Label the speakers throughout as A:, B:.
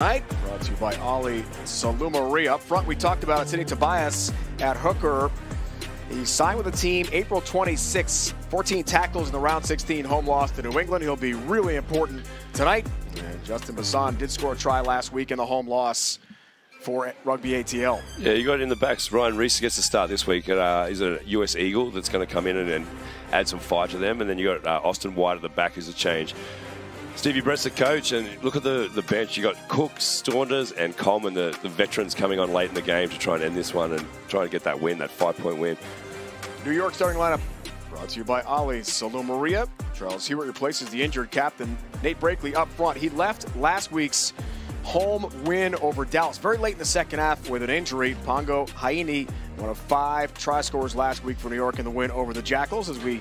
A: Night brought to you by Ali Salumari. Up front, we talked about. Sydney Tobias at hooker. He signed with the team April 26. 14 tackles in the round 16 home loss to New England. He'll be really important tonight. And Justin Basson did score a try last week in the home loss for Rugby ATL.
B: Yeah, you got it in the backs. Ryan Reese gets to start this week. Uh, he's a US Eagle that's going to come in and, and, add some fire to them. And then you got uh, Austin White at the back as a change. Stevie Brett's the coach, and look at the, the bench. You got Cook, Saunders, and Coleman, the, the veterans coming on late in the game to try and end this one and try to get that win, that five point win.
A: New York starting lineup brought to you by Ali Salomeria. Charles Hewitt replaces the injured captain Nate Brakeley up front. He left last week's home win over Dallas very late in the second half with an injury. Pongo Haini, one of five try scorers last week for New York in the win over the Jackals as we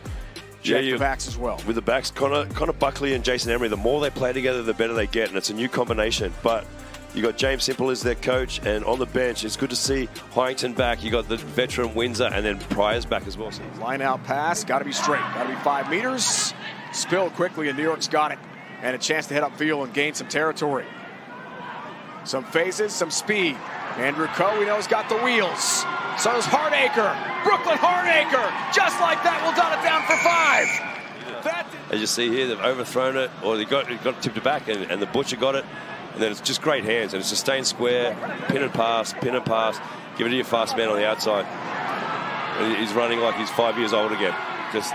A: check yeah, the backs as well.
B: With the backs, Connor, Connor Buckley and Jason Emery, the more they play together, the better they get, and it's a new combination. But you got James Semple as their coach, and on the bench, it's good to see Hyington back. You got the veteran Windsor, and then Pryor's back as well. So.
A: Line out pass, got to be straight, got to be five meters. Spilled quickly, and New York's got it, and a chance to head upfield and gain some territory. Some phases, some speed. Andrew Coe, we know, has got the wheels. So does Hardacre. Brooklyn Hardacre, just like that, we'll dot it down for five.
B: As you see here, they've overthrown it, or they got, got tipped it back, and, and the Butcher got it. And then it's just great hands, and it's sustained square, pin and pass, pin and pass. Give it to your fast man on the outside. He's running like he's five years old again. Just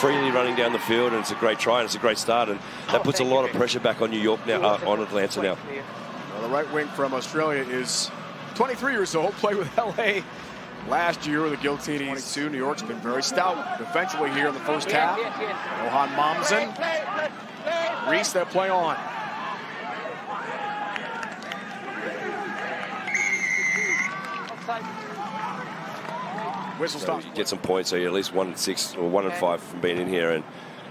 B: freely running down the field, and it's a great try, and it's a great start, and that puts a lot of pressure back on New York now, uh, on Atlanta now.
A: Well, the right wing from Australia is 23 years old, played with LA last year with the Giltinis. 22. New York's been very stout defensively here in the first half. Johan Mommsen. Reese that play on. Whistle stop.
B: So get some points, so you're at least one and six or one and five from being in here, and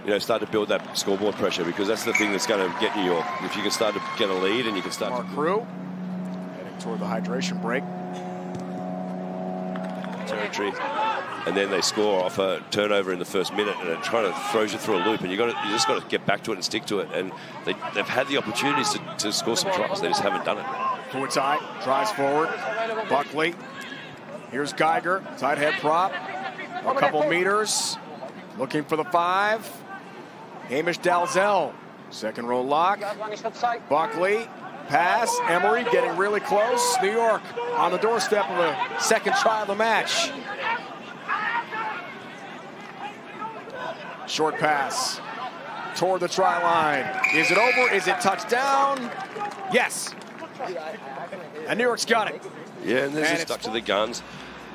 B: you know start to build that scoreboard pressure because that's the thing that's going to get New York. If you can start to get a lead and you can start.
A: Mark to Crew toward the hydration break.
B: Territory, and then they score off a turnover in the first minute, and it kind of throws you through a loop. And you got to, you just got to get back to it and stick to it. And they, have had the opportunities to, to score some tries, they just haven't done it.
A: Fuatai drives forward. Buckley Here's Geiger, tight head prop. A couple meters. Looking for the five. Hamish Dalzell, second row lock. Buckley, pass. Emery getting really close. New York on the doorstep of a second try of the match. Short pass toward the try line. Is it over? Is it touchdown? Yes. And New York's got it.
B: Yeah, and they're just stuck to the guns.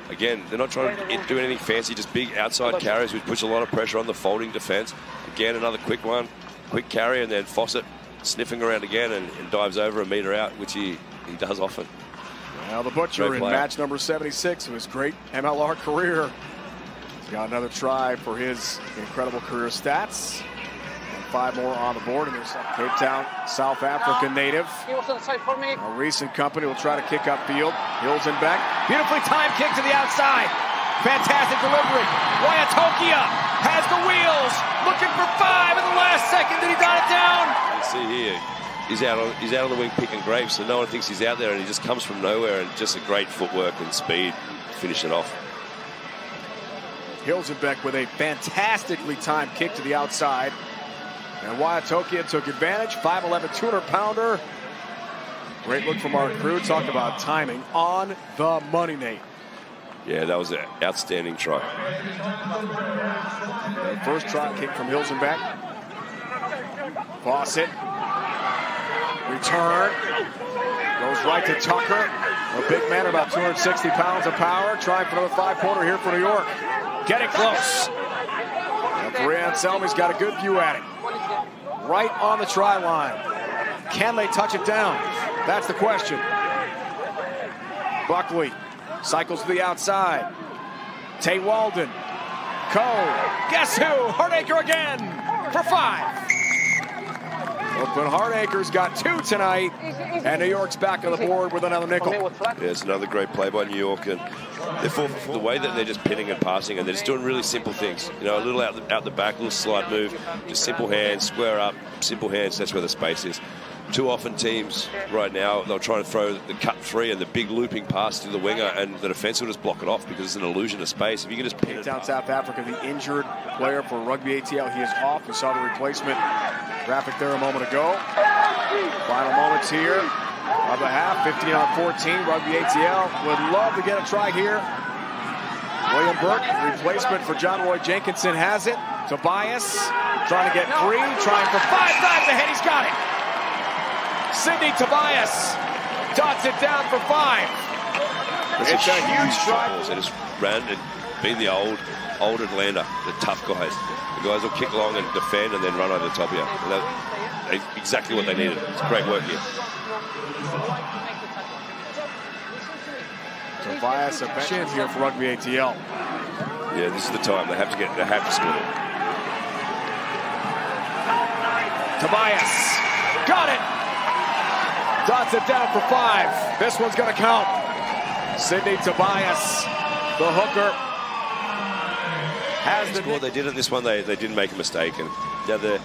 B: Again, they're not trying to do anything fancy, just big outside carries, which puts a lot of pressure on the folding defense. Again, another quick one, quick carry, and then Fawcett sniffing around again and, and dives over a meter out, which he, he does often.
A: Now the Butcher in match number 76 of his great MLR career. He's got another try for his incredible career stats And five more on the board. And there's Cape Town, South African oh. native. He was on the for me. A recent company will try to kick up field. Hilsenbeck. Beautifully timed kick to the outside. Fantastic delivery. Waiatokia has the wheels. Looking for five in the last second. Did he dot it down?
B: You see here, he's out on he's out on the wing picking grapes, so no one thinks he's out there, and he just comes from nowhere and just a great footwork and speed, finish it off.
A: Hilsenbeck with a fantastically timed kick to the outside. And Waiatokia took advantage. 5'11", 200-pounder. Great look from our crew. Talk about timing on the money, Nate.
B: Yeah, that was an outstanding try.
A: First try kick from Hilsenbeck. Fawcett. Return. Goes right to Tucker. A big man, about 260 pounds of power. Trying for another five-pointer here for New York. Getting close. Referee Anselmi's got a good view at it right on the try line. Can they touch it down? That's the question. Buckley cycles to the outside. Tay Walden. Coe. Guess who? Hardacre again for five. Brooklyn Hardacre's got two tonight, and New York's back on the board with another nickel.
B: Yeah, it's another great play by New York, and the way that they're just pinning and passing, and they're just doing really simple things. You know, a little out the, out the back, a little slide move, just simple hands, square up, simple hands. That's where the space is. Too often teams right now, they'll try to throw the cut three and the big looping pass to the winger, and the defence will just block it off because it's an illusion of space. If you can just pin it
A: down South Africa, the injured player for Rugby ATL, he is off. We saw the replacement graphic there a moment ago. Final moments here of the half, 15 on 14. Rugby ATL would love to get a try here. William Burke, replacement for John Roy Jenkinson, has it. Tobias trying to get free, trying for five times ahead. He's got it. Sydney Tobias dots it down for five.
B: It's, it's a, a, huge strike. They just ran and be the old, old Atlanta, the tough guys. The guys will kick long and defend and then run over the top of you. And that, exactly what they needed. It's great work here.
A: Tobias a bench here for Rugby ATL.
B: Yeah, this is the time. They have to get. They have to score.
A: Tobias got it. Dots it down for five. This one's going to count. Sydney Tobias, the hooker, has the
B: score. They did it this one. They they didn't make a mistake, and the other.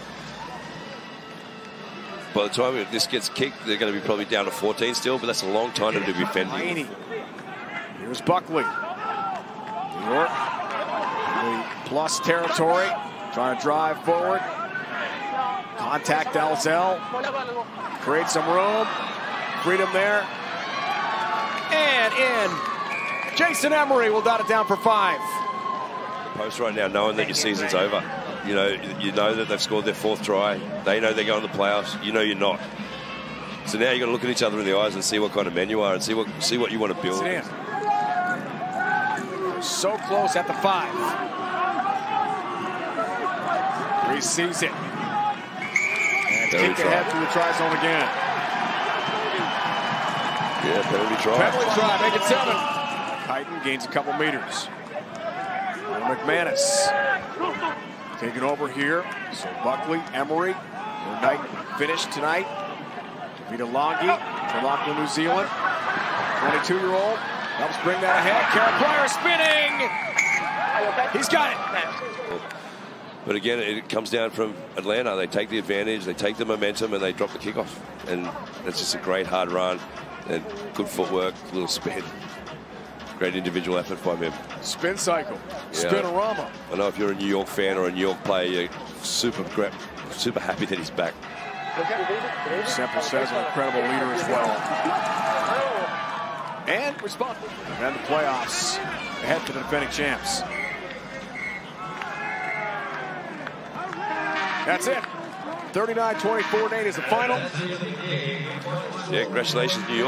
B: By the time this gets kicked, they're going to be probably down to 14 still, but that's a long time to be defending.
A: Here's Buckley. New York, the plus territory, trying to drive forward. Contact Dalzell. Create some room. Freedom there. And in. Jason Emery will dot it down for five.
B: Post right now, knowing that your season's over. You know, you know that they've scored their fourth try. They know they're going to the playoffs. You know you're not. So now you've got to look at each other in the eyes and see what kind of men you are and see what see what you want to build.
A: So close at the five. Receives it. And kick ahead to the try zone again.
B: Yeah, penalty try.
A: Penalty try, make it seven. Heighton gains a couple meters. McManus taking over here. So Buckley, Emery, their night finish tonight. Vita from Auckland, New Zealand. 22-year-old helps bring that ahead. Kara Pryor spinning. He's got it.
B: But again, it comes down from Atlanta. They take the advantage, they take the momentum, and they drop the kickoff. And that's just a great hard run and good footwork, little spin. Great individual effort by him.
A: Spin cycle, yeah. spinorama.
B: I know if you're a New York fan or a New York player, you're super, super happy that he's back.
A: Semple says an incredible leader as well. And responsible. And the playoffs ahead to the defending champs. That's it. 39-24, Nate is the final.
B: Yeah, congratulations, New York.